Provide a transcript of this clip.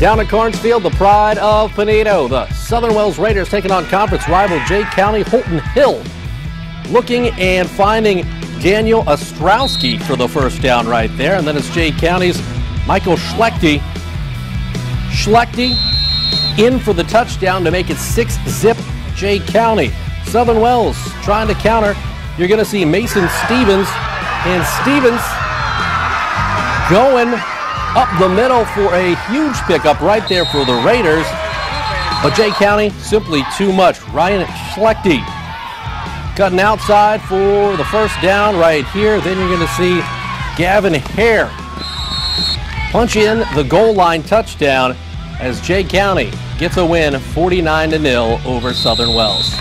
Down at Carnesfield, the pride of Poneto. The Southern Wells Raiders taking on conference rival Jay County Holton Hill. Looking and finding Daniel Ostrowski for the first down right there. And then it's Jay County's Michael Schlechte. Schlechte in for the touchdown to make it six zip Jay County. Southern Wells trying to counter. You're going to see Mason Stevens and Stevens going up the middle for a huge pickup right there for the Raiders. But Jay County, simply too much. Ryan Schlechte cutting outside for the first down right here. Then you're going to see Gavin Hare punch in the goal line touchdown as Jay County gets a win 49 0 over Southern Wells.